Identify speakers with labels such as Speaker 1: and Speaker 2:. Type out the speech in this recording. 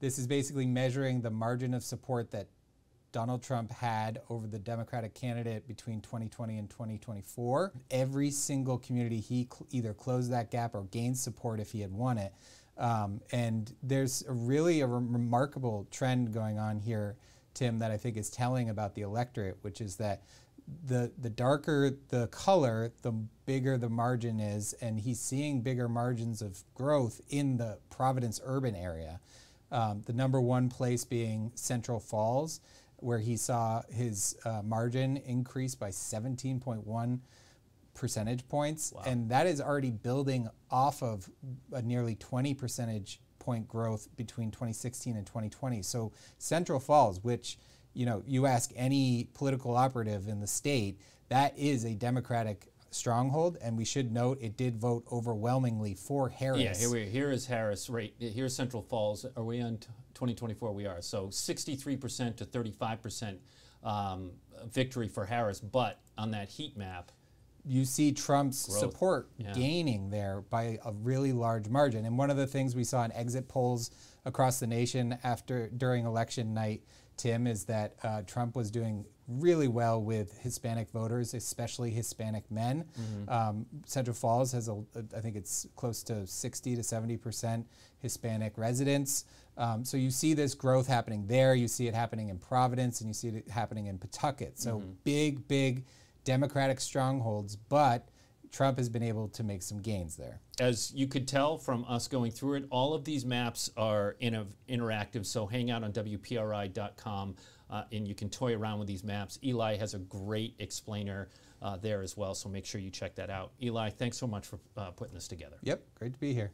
Speaker 1: this is basically measuring the margin of support that Donald Trump had over the Democratic candidate between 2020 and 2024. Every single community, he cl- either closed that gap or gained support if he had won it. Um, and there's a really a re- remarkable trend going on here, Tim, that I think is telling about the electorate, which is that the the darker the color, the bigger the margin is, and he's seeing bigger margins of growth in the Providence urban area. Um, the number one place being Central Falls where he saw his uh, margin increase by 17.1 percentage points. Wow. And that is already building off of a nearly 20 percentage point growth between 2016 and 2020. So Central Falls, which you know, you ask any political operative in the state, that is a Democratic stronghold, and we should note it did vote overwhelmingly for Harris.
Speaker 2: Yeah, here, we, are. here is Harris. Right here's Central Falls. Are we on 2024? We are. So 63% to 35% um, victory for Harris, but on that heat map.
Speaker 1: You see Trump's growth. support yeah. gaining there by a really large margin. And one of the things we saw in exit polls across the nation after during election night, Tim, is that uh, Trump was doing really well with Hispanic voters, especially Hispanic men. Mm-hmm. Um, Central Falls has, a, I think it's close to 60 to 70 percent Hispanic residents. Um, so you see this growth happening there. You see it happening in Providence, and you see it happening in Pawtucket. So mm-hmm. big, big Democratic strongholds, but Trump has been able to make some gains there.
Speaker 2: As you could tell from us going through it, all of these maps are in interactive, so hang out on WPRI.com uh, and you can toy around with these maps. Eli has a great explainer uh, there as well, so make sure you check that out. Eli, thanks so much for uh, putting this together.
Speaker 1: Yep, great to be here.